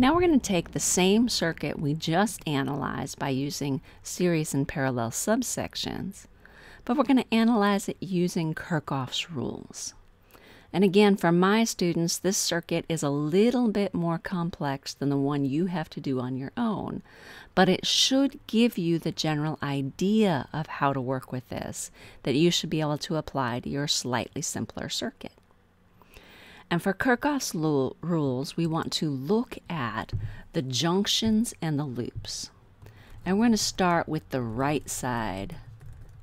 Now we're going to take the same circuit we just analyzed by using series and parallel subsections, but we're going to analyze it using Kirchhoff's rules. And again, for my students, this circuit is a little bit more complex than the one you have to do on your own, but it should give you the general idea of how to work with this that you should be able to apply to your slightly simpler circuit. And for Kirchhoff's rules, we want to look at the junctions and the loops. And we're going to start with the right side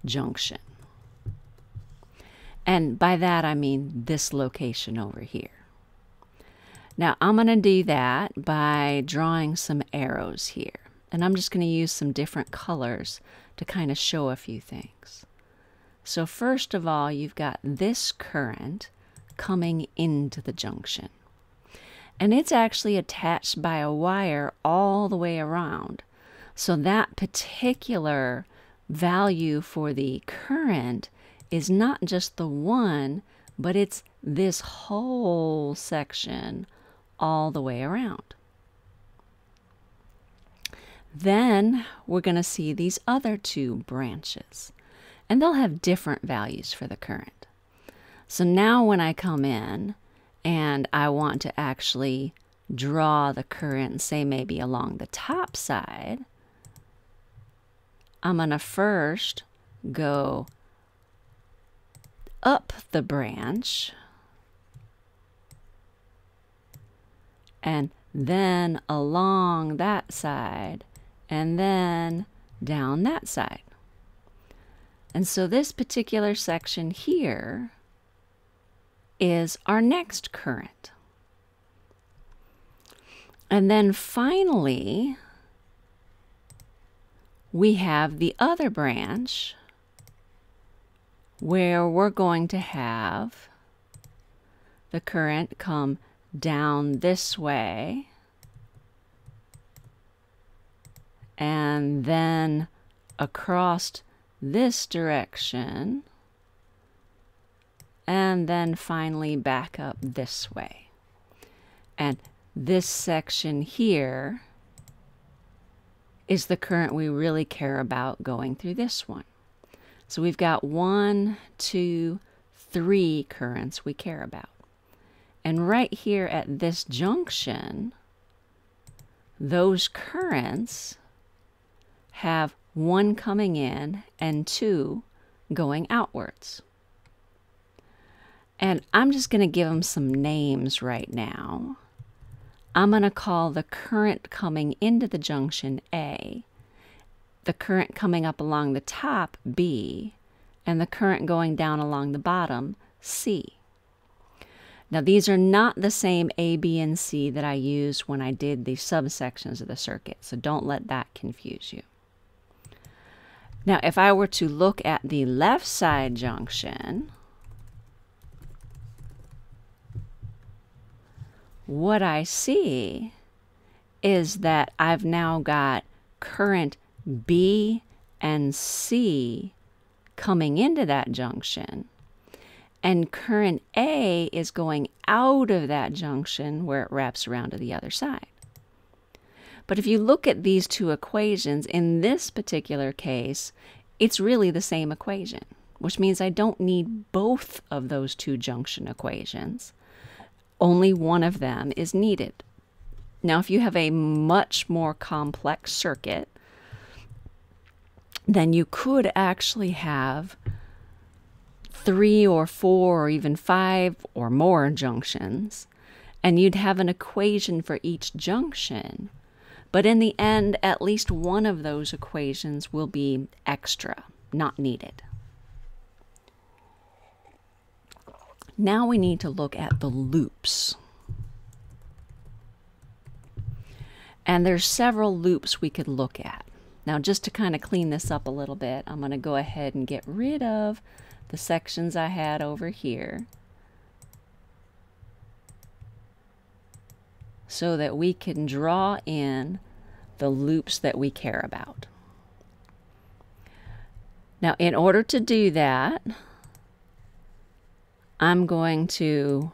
junction. And by that I mean this location over here. Now I'm going to do that by drawing some arrows here. And I'm just going to use some different colors to kind of show a few things. So first of all, you've got this current coming into the junction. And it's actually attached by a wire all the way around. So that particular value for the current is not just the one, but it's this whole section all the way around. Then we're going to see these other two branches, and they'll have different values for the current. So now when I come in and I want to actually draw the current, say maybe along the top side, I'm going to first go up the branch and then along that side and then down that side. And so this particular section here is our next current. And then finally, we have the other branch where we're going to have the current come down this way and then across this direction and then finally back up this way. And this section here is the current we really care about going through this one. So we've got one, two, three currents we care about. And right here at this junction, those currents have one coming in and two going outwards. And I'm just going to give them some names right now. I'm going to call the current coming into the junction A the current coming up along the top, B, and the current going down along the bottom, C. Now these are not the same A, B, and C that I used when I did the subsections of the circuit, so don't let that confuse you. Now if I were to look at the left side junction, what I see is that I've now got current B and C coming into that junction. And current A is going out of that junction where it wraps around to the other side. But if you look at these two equations, in this particular case, it's really the same equation, which means I don't need both of those two junction equations. Only one of them is needed. Now, if you have a much more complex circuit, then you could actually have three or four or even five or more junctions, and you'd have an equation for each junction. But in the end, at least one of those equations will be extra, not needed. Now we need to look at the loops. And there's several loops we could look at. Now just to kind of clean this up a little bit, I'm going to go ahead and get rid of the sections I had over here so that we can draw in the loops that we care about. Now in order to do that, I'm going to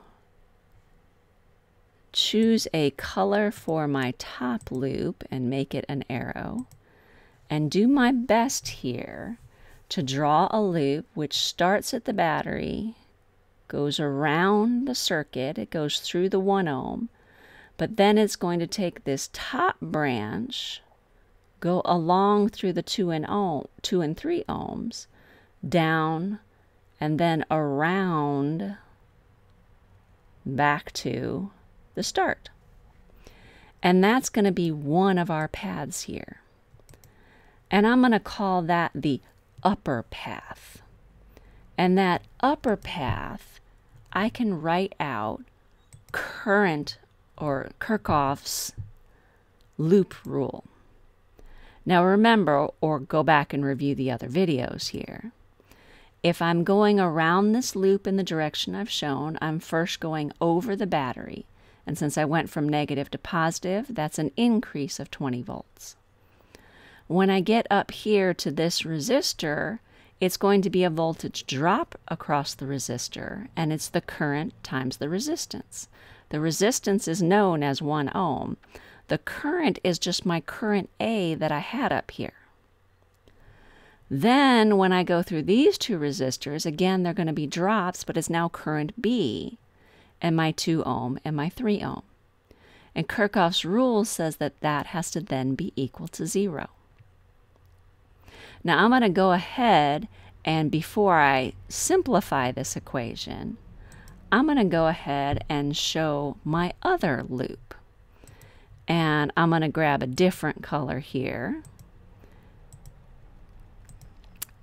choose a color for my top loop and make it an arrow, and do my best here to draw a loop which starts at the battery, goes around the circuit, it goes through the 1 ohm, but then it's going to take this top branch, go along through the 2 and, ohm, 2 and 3 ohms, down, and then around back to the start. And that's going to be one of our paths here. And I'm going to call that the upper path. And that upper path, I can write out current or Kirchhoff's loop rule. Now remember, or go back and review the other videos here. If I'm going around this loop in the direction I've shown, I'm first going over the battery. And since I went from negative to positive, that's an increase of 20 volts. When I get up here to this resistor, it's going to be a voltage drop across the resistor, and it's the current times the resistance. The resistance is known as 1 ohm. The current is just my current A that I had up here. Then when I go through these two resistors, again, they're going to be drops, but it's now current B and my 2 ohm and my 3 ohm. And Kirchhoff's rule says that that has to then be equal to 0. Now I'm going to go ahead and before I simplify this equation, I'm going to go ahead and show my other loop. And I'm going to grab a different color here.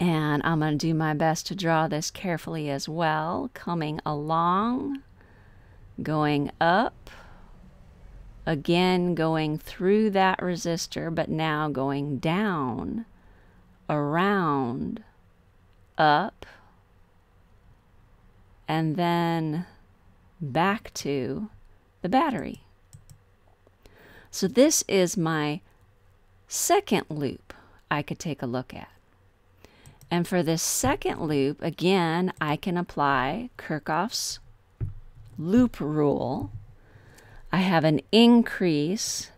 And I'm going to do my best to draw this carefully as well, coming along going up, again going through that resistor, but now going down, around, up, and then back to the battery. So this is my second loop I could take a look at. And for this second loop, again, I can apply Kirchhoff's loop rule, I have an increase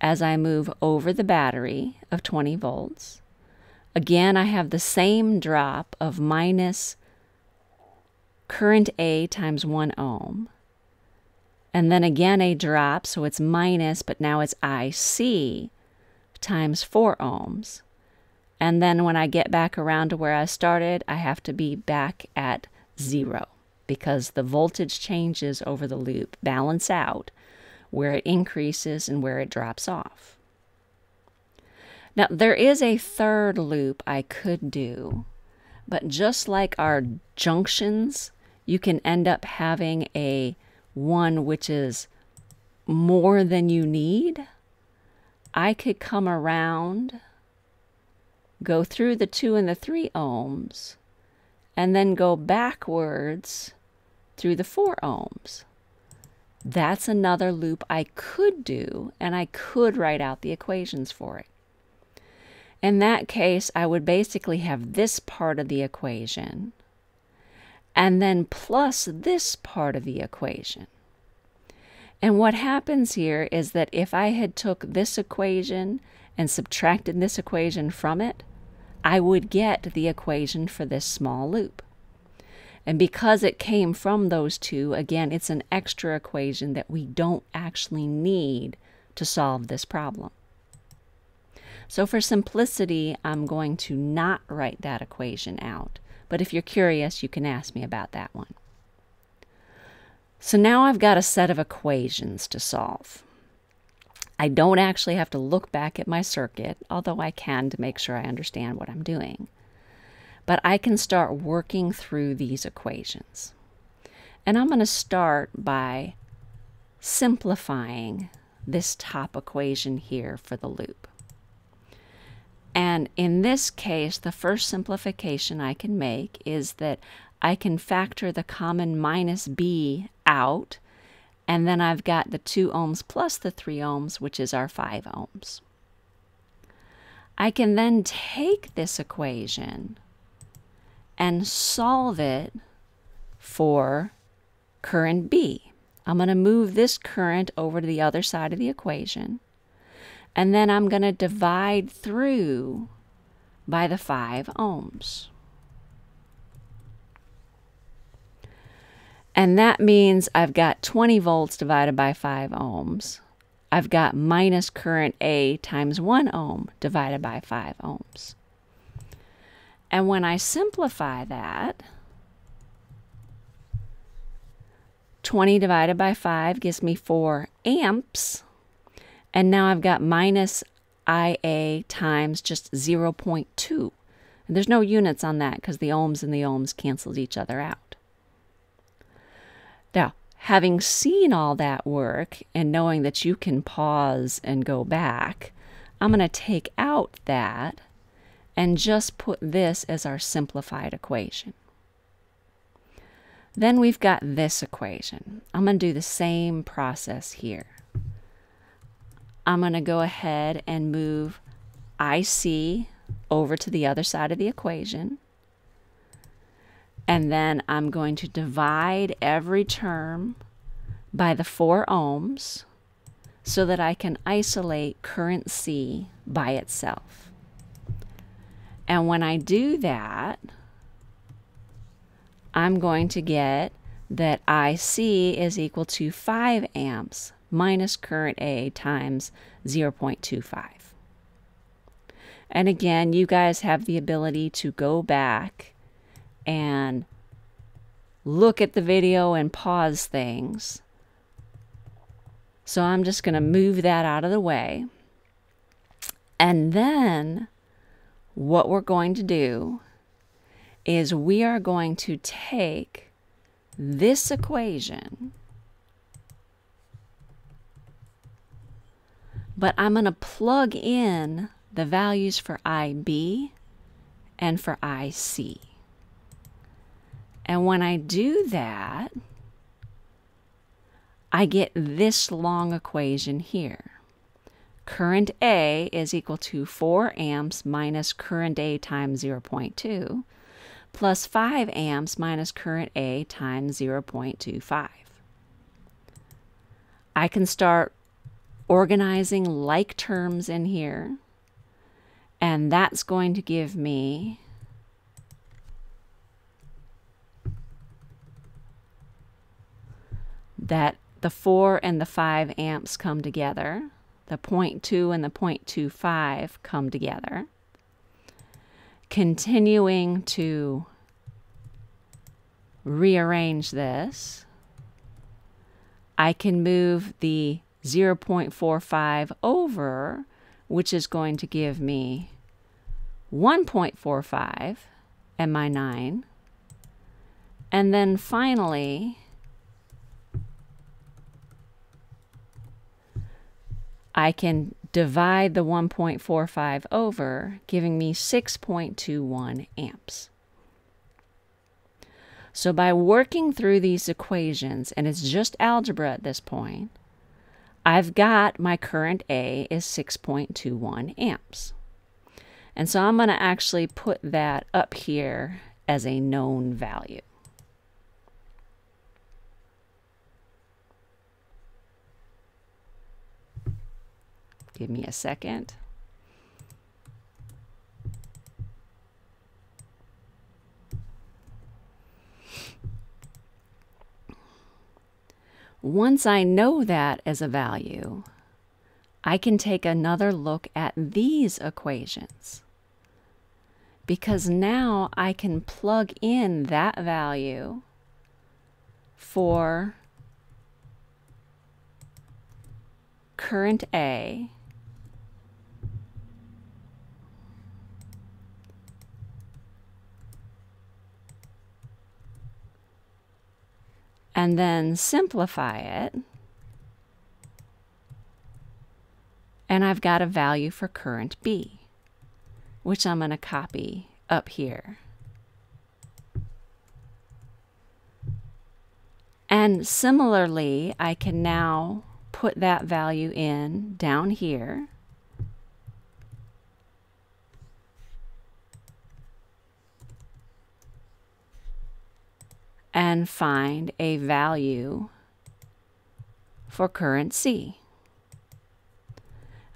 as I move over the battery of 20 volts. Again, I have the same drop of minus current A times 1 ohm. And then again a drop, so it's minus, but now it's IC times 4 ohms. And then when I get back around to where I started, I have to be back at zero because the voltage changes over the loop balance out where it increases and where it drops off. Now, there is a third loop I could do, but just like our junctions, you can end up having a one which is more than you need. I could come around, go through the 2 and the 3 ohms, and then go backwards through the 4 ohms. That's another loop I could do, and I could write out the equations for it. In that case, I would basically have this part of the equation, and then plus this part of the equation. And what happens here is that if I had took this equation and subtracted this equation from it, I would get the equation for this small loop. And because it came from those two, again, it's an extra equation that we don't actually need to solve this problem. So for simplicity, I'm going to not write that equation out. But if you're curious, you can ask me about that one. So now I've got a set of equations to solve. I don't actually have to look back at my circuit, although I can to make sure I understand what I'm doing but I can start working through these equations. And I'm going to start by simplifying this top equation here for the loop. And in this case, the first simplification I can make is that I can factor the common minus b out, and then I've got the 2 ohms plus the 3 ohms, which is our 5 ohms. I can then take this equation and solve it for current B. I'm going to move this current over to the other side of the equation. And then I'm going to divide through by the 5 ohms. And that means I've got 20 volts divided by 5 ohms. I've got minus current A times 1 ohm divided by 5 ohms. And when I simplify that, 20 divided by 5 gives me 4 amps. And now I've got minus IA times just 0.2. And there's no units on that because the ohms and the ohms canceled each other out. Now, having seen all that work and knowing that you can pause and go back, I'm going to take out that and just put this as our simplified equation. Then we've got this equation. I'm going to do the same process here. I'm going to go ahead and move IC over to the other side of the equation. And then I'm going to divide every term by the 4 ohms so that I can isolate current C by itself. And when I do that, I'm going to get that IC is equal to 5 amps minus current A times 0.25. And again, you guys have the ability to go back and look at the video and pause things. So I'm just going to move that out of the way. And then what we're going to do is we are going to take this equation, but I'm going to plug in the values for IB and for IC. And when I do that, I get this long equation here. Current A is equal to 4 amps minus current A times 0.2 plus 5 amps minus current A times 0.25. I can start organizing like terms in here, and that's going to give me that the 4 and the 5 amps come together, the 0.2 and the 0.25 come together continuing to rearrange this, I can move the 0.45 over, which is going to give me 1.45 and my 9. And then finally, I can divide the 1.45 over, giving me 6.21 amps. So by working through these equations, and it's just algebra at this point, I've got my current A is 6.21 amps. And so I'm going to actually put that up here as a known value. Give me a second. Once I know that as a value, I can take another look at these equations. Because now I can plug in that value for current A and then simplify it. And I've got a value for current B, which I'm going to copy up here. And similarly, I can now put that value in down here. And find a value for current C.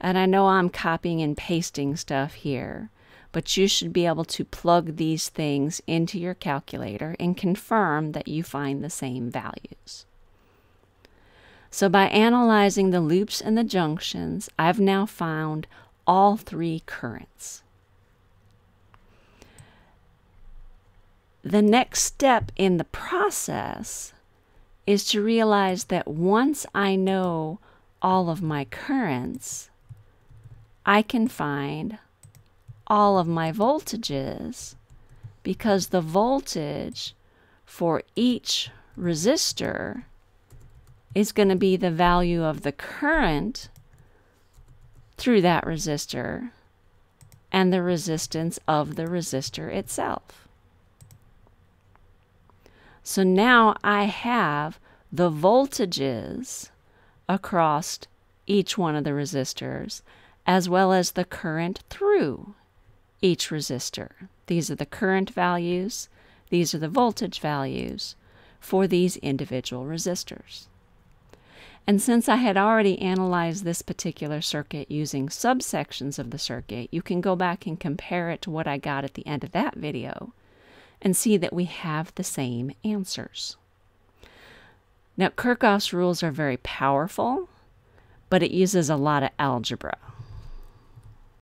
And I know I'm copying and pasting stuff here, but you should be able to plug these things into your calculator and confirm that you find the same values. So by analyzing the loops and the junctions, I've now found all three currents. The next step in the process is to realize that once I know all of my currents, I can find all of my voltages because the voltage for each resistor is going to be the value of the current through that resistor and the resistance of the resistor itself. So now I have the voltages across each one of the resistors as well as the current through each resistor. These are the current values, these are the voltage values for these individual resistors. And since I had already analyzed this particular circuit using subsections of the circuit, you can go back and compare it to what I got at the end of that video and see that we have the same answers. Now, Kirchhoff's rules are very powerful, but it uses a lot of algebra.